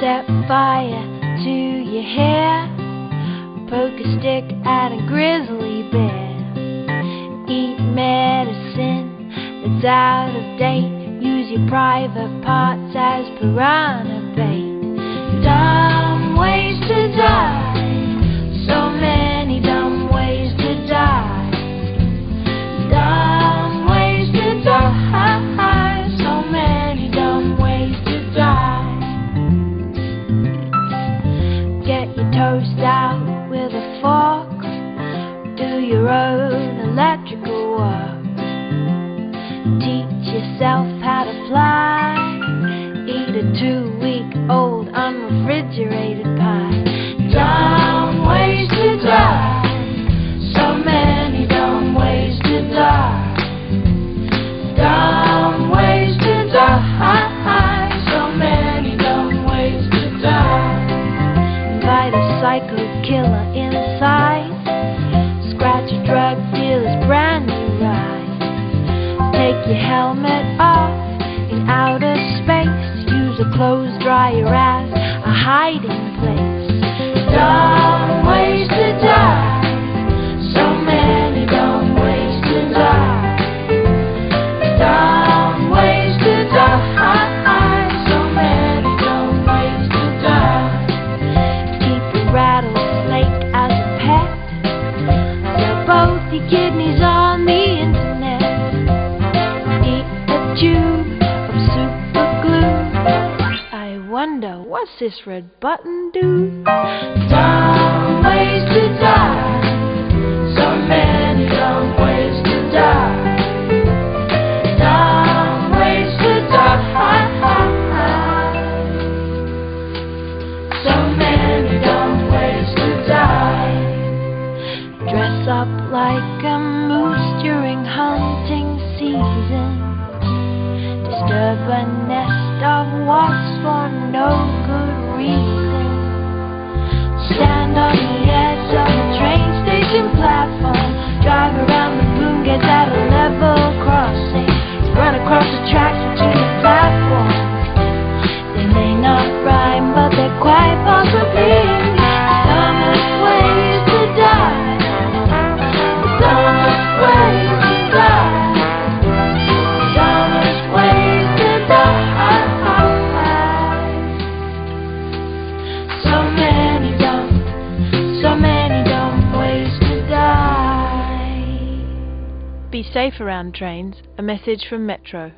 set fire to your hair, poke a stick at a grizzly bear, eat medicine that's out of date, use your private parts as piranha toast out with a fork, do your own electrical work. Teach yourself how to fly, psycho killer inside. Scratch a drug dealer's brand new ride. Take your helmet off in outer space. Use a clothes dryer as a hiding place. Kidneys on the internet. Eat a tube of super glue. I wonder what's this red button do? Dumb ways to die. Like a moose during hunting season. Disturb a nest of wasps for no good reason. Stand on the edge of a train station platform. Drive around the boom gates at a level crossing. Run across the tracks between the platforms. They may not rhyme, but they're quite possibly Be safe around trains. A message from Metro.